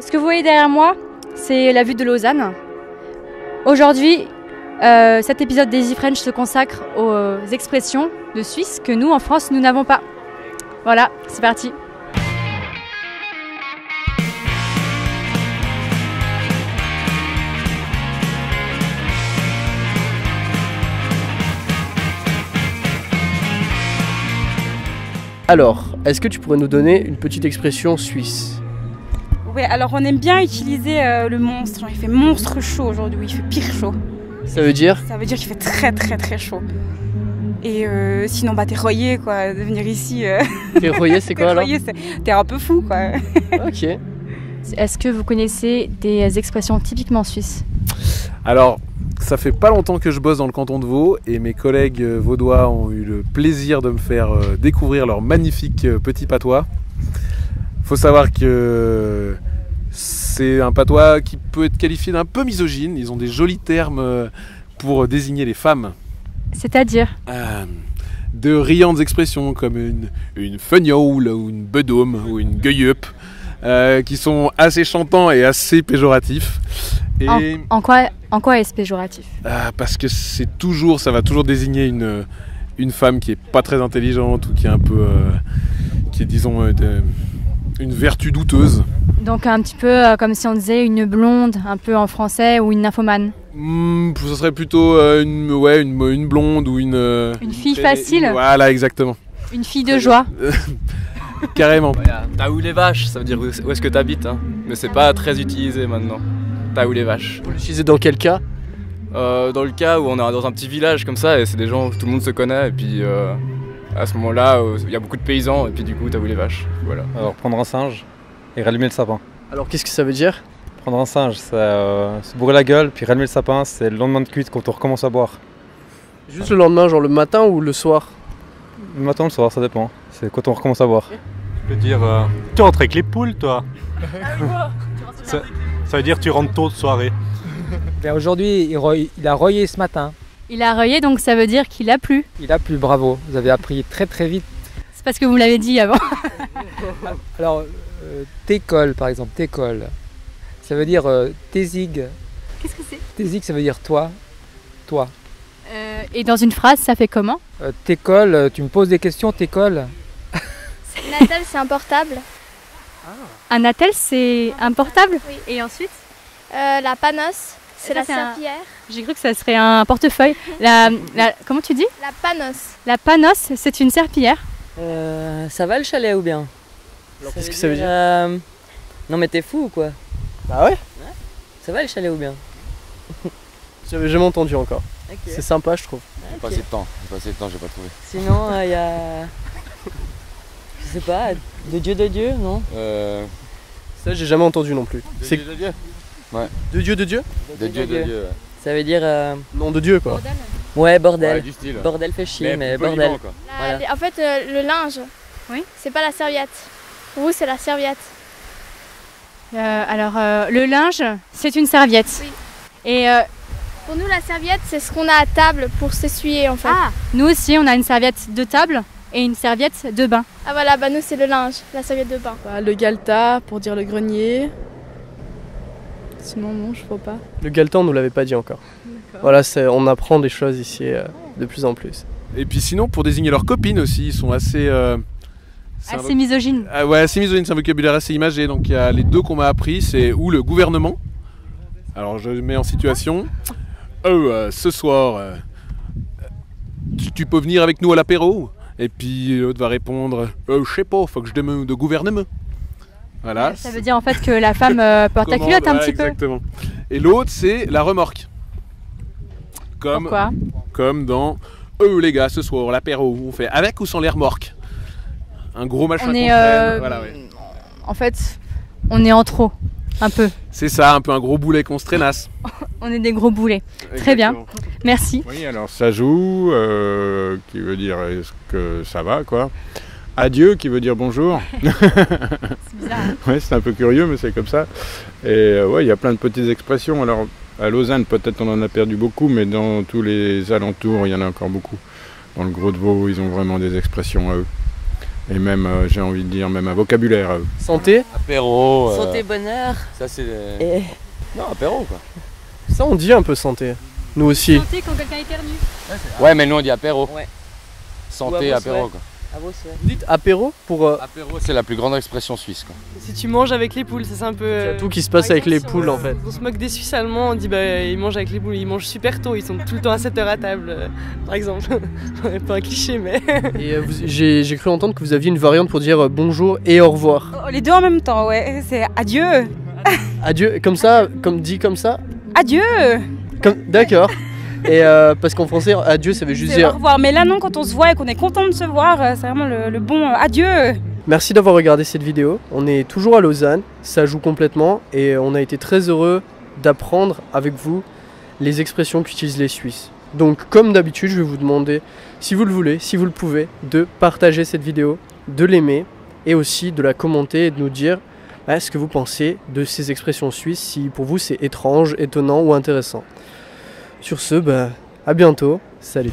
Ce que vous voyez derrière moi, c'est la vue de Lausanne. Aujourd'hui, euh, cet épisode d'Easy French se consacre aux expressions de Suisse que nous, en France, nous n'avons pas. Voilà, c'est parti. Alors, est-ce que tu pourrais nous donner une petite expression suisse? Oui, alors on aime bien utiliser euh, le monstre. Il fait monstre chaud aujourd'hui, il fait pire chaud. Ça veut dire? Ça veut dire qu'il fait très très très chaud. Et euh, sinon, bah t'es royé quoi, de venir ici. euh, T'es royé, c'est quoi alors? T'es un peu fou quoi. Ok. Est-ce que vous connaissez des expressions typiquement suisses? Alors, ça fait pas longtemps que je bosse dans le canton de Vaud et mes collègues vaudois ont eu le plaisir de me faire découvrir leur magnifique petit patois. Faut savoir que c'est un patois qui peut être qualifié d'un peu misogyne. Ils ont des jolis termes euh, pour désigner les femmes. C'est-à-dire Euh, de riantes expressions comme une, une ou une bedôme ou une gueuillup euh, qui sont assez chantants et assez péjoratifs. Et... En quoi, en quoi est-ce péjoratif? Ah, parce que c'est toujours, ça va toujours désigner une, une femme qui est pas très intelligente ou qui est un peu, euh, qui est disons, euh, de- une vertu douteuse. Donc un petit peu euh, comme si on disait une blonde, un peu en français, ou une nymphomane. Hmm, ce serait plutôt euh, une, ouais, une, une blonde ou une. euh, Une fille facile. Voilà, exactement. Une fille de joie. Carrément. T'as où les vaches Ça veut dire où où est-ce que t'habites, hein. mais c'est pas très utilisé maintenant. T'as où les vaches Vous l'utilisez dans quel cas? Euh, Dans le cas où on est dans un petit village comme ça et c'est des gens où tout le monde se connaît et puis euh, à ce moment-là euh, il y a beaucoup de paysans et puis du coup t'as où les vaches. Voilà. Alors prendre un singe et rallumer le sapin. Alors qu'est-ce que ça veut dire? Prendre un singe, c'est euh, se bourrer la gueule, puis rallumer le sapin, c'est le lendemain de cuite quand on recommence à boire. Juste le lendemain, genre le matin ou le soir? Le matin, le soir, ça dépend. C'est quand on recommence à boire. Je veux dire, euh, tu rentres avec les poules, toi? ça, ça veut dire tu rentres tôt de soirée. Ben, Aujourd'hui, il, il a royé ce matin. Il a rayé, donc ça veut dire qu'il a plu. Il a plu, bravo. Vous avez appris très très vite. C'est parce que vous me l'avez dit avant. Alors, euh, t'école par exemple, t'école. Ça veut dire euh, t'ésig. Qu'est-ce que c'est? T'ésig, ça veut dire toi. Toi. Et dans une phrase, ça fait comment? Euh, t'école, euh, tu me poses des questions, t'école. Natal, c'est un portable. Un attel, c'est un portable Oui. Et ensuite? Euh, la panos, c'est la c'est un- serpillière. J'ai cru que ça serait un portefeuille. La, la- comment tu dis? La panos. La panos, c'est une serpillière. Euh, ça va le chalet ou bien? Qu'est-ce que ça veut dire Euh, Non mais t'es fou ou quoi? Ah ouais Ça va le chalet ou bien? J'avais jamais entendu encore. C'est sympa, je trouve. J'ai passé le temps, j'ai passé le temps, j'ai pas trouvé. Sinon, il y a... Je sais pas, de Dieu de Dieu, non? Euh, Ça, j'ai jamais entendu non plus. C'est de Dieu? De Dieu, de Dieu De Dieu, de Dieu. Ça veut dire... euh, Nom de Dieu, quoi. Ouais, bordel. Ouais, du style. Bordel fait chier, mais, bordel. quoi. La- Voilà. En fait, euh, le linge. Oui. C'est pas la serviette. Pour vous, c'est la serviette. Euh, alors, euh, le linge, c'est une serviette. Oui. Et euh, Pour nous, la serviette, c'est ce qu'on a à table pour s'essuyer en fait. ah, nous aussi, on a une serviette de table et une serviette de bain. Ah voilà, bah nous, c'est le linge, la serviette de bain. Bah, le galta pour dire le grenier. Sinon, non, je vois pas. Le galetan, on nous l'avait pas dit encore. Voilà, on apprend des choses ici euh, de plus en plus. Et puis sinon, pour désigner leurs copines aussi, ils sont assez. euh, un Assez misogyne. Ah ouais, assez misogyne, c'est un vocabulaire assez imagé. Donc il y a les deux qu'on m'a appris, c'est ou le gouvernement. Alors je mets en situation. Oh, euh, ce soir, euh, tu, tu peux venir avec nous à l'apéro? Et puis l'autre va répondre, Euh, je sais pas, faut que je demande de gouvernement. Voilà. Ça veut dire en fait que la femme euh, porte la Commande, culotte un voilà, petit peu. Exactement. Et l'autre, c'est la remorque. Comme, Pourquoi? comme dans Eux les gars, ce soir, l'apéro, on fait avec ou sans les remorques? Un gros machin On qu'on est, euh, voilà, ouais. En fait, on est en trop, un peu. C'est ça, un peu un gros boulet qu'on se traînasse. On est des gros boulets. Très bien. Merci. Oui, alors ça joue, euh, qui veut dire est-ce que ça va, quoi? Adieu, qui veut dire bonjour. C'est bizarre. ouais, c'est un peu curieux, mais c'est comme ça. Et euh, ouais, il y a plein de petites expressions. Alors, à Lausanne, peut-être on en a perdu beaucoup, mais dans tous les alentours, il y en a encore beaucoup. Dans le Gros de Vaud, ils ont vraiment des expressions à eux. Et même, euh, j'ai envie de dire, même un vocabulaire. euh. Santé Apéro. euh, Santé, bonheur. Ça, c'est. Et... Non, apéro quoi. Ça, on dit un peu santé. Nous aussi. Santé quand quelqu'un éternue. Ouais, mais nous on dit apéro. Ouais. Santé, à apéro souhaits. Vos souhaits. Vous dites apéro pour. euh, Apéro, c'est la plus grande expression suisse quoi. Si tu manges avec les poules, ça c'est un peu. Il y a euh, tout qui se passe avec les poules en fait. On se moque des Suisses allemands, on dit bah ils mangent avec les poules, ils mangent super tôt, ils sont tout le temps à 7h à table, euh, par exemple. pas un cliché, mais. Et euh, vous- j'ai j'ai cru entendre que vous aviez une variante pour dire euh, bonjour et au revoir. Oh, les deux en même temps, ouais. C'est adieu. Adieu, comme ça, comme dit comme ça. Adieu. Comme, d'accord. Et euh, parce qu'en français, adieu, ça veut juste C'est au dire revoir. Mais là, non, quand on se voit et qu'on est content de se voir, euh, c'est vraiment le, le bon euh, adieu. Merci d'avoir regardé cette vidéo. On est toujours à Lausanne, ça joue complètement et on a été très heureux d'apprendre avec vous les expressions qu'utilisent les Suisses. Donc comme d'habitude, je vais vous demander, si vous le voulez, si vous le pouvez, de partager cette vidéo, de l'aimer et aussi de la commenter et de nous dire bah, ce que vous pensez de ces expressions suisses, si pour vous c'est étrange, étonnant ou intéressant. Sur ce, bah, à bientôt, salut